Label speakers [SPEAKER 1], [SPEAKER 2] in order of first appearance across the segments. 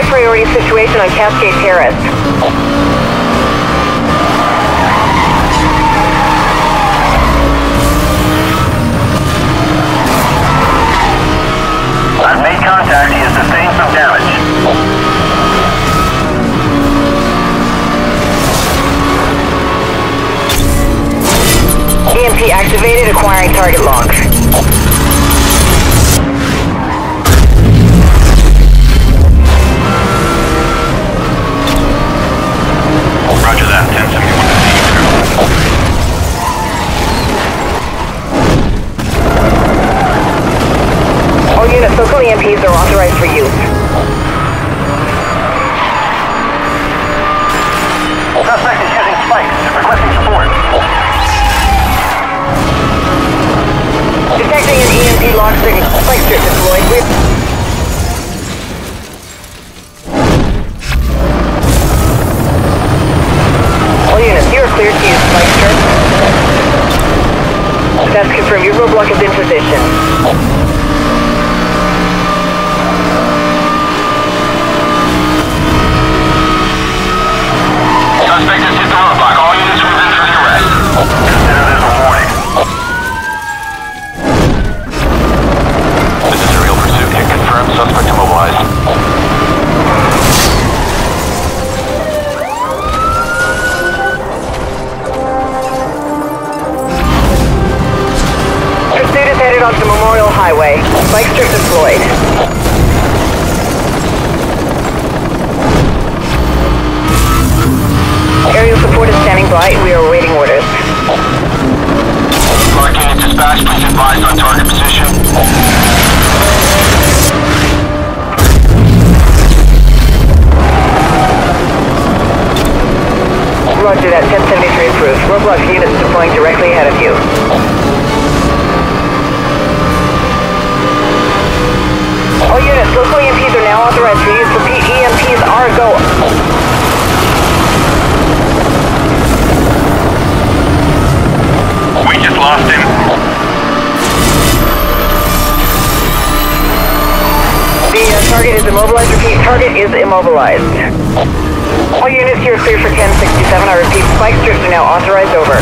[SPEAKER 1] high priority situation on Cascade Terrace.
[SPEAKER 2] I've made contact. He has sustained some damage.
[SPEAKER 1] EMP activated, acquiring target logs. Local EMPs are authorized for use.
[SPEAKER 2] Suspect is using spikes. Requesting support.
[SPEAKER 1] Detecting an EMP log signature. Spike strip deployed. With All units, you are cleared to use spike strip. That's confirmed. Your roadblock is in position. Spike deployed. Aerial support is standing by. We are awaiting orders.
[SPEAKER 2] Unit dispatch. Please advise on target position.
[SPEAKER 1] Roger that. 1073 approved. Roadblock units deploying directly ahead of you. All units, local EMPs are now authorized for use. Repeat, EMPs are go.
[SPEAKER 2] We just lost him.
[SPEAKER 1] The uh, target is immobilized. Repeat, target is immobilized. All units here are clear for 1067. I repeat, spike strips are now authorized over.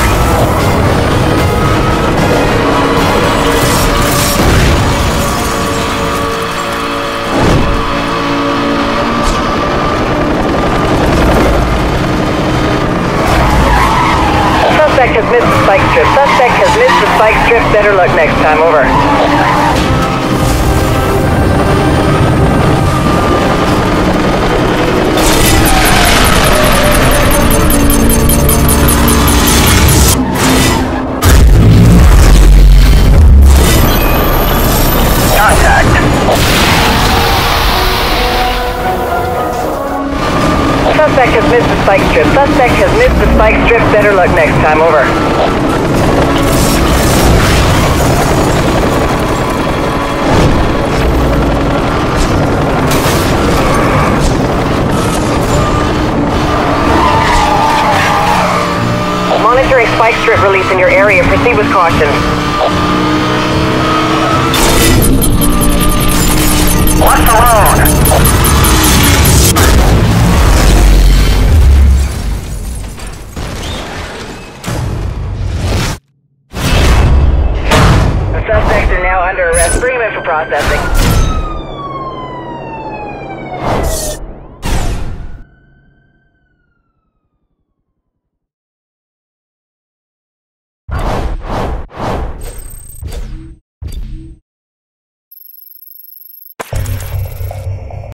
[SPEAKER 1] Spike strip. Better luck next time. Over. Suspect has missed the spike strip. Suspect has missed the spike strip. Better luck next time. Over. Monitoring spike strip release in your area. Proceed with caution. Left! The suspects are now under arrest. For processing.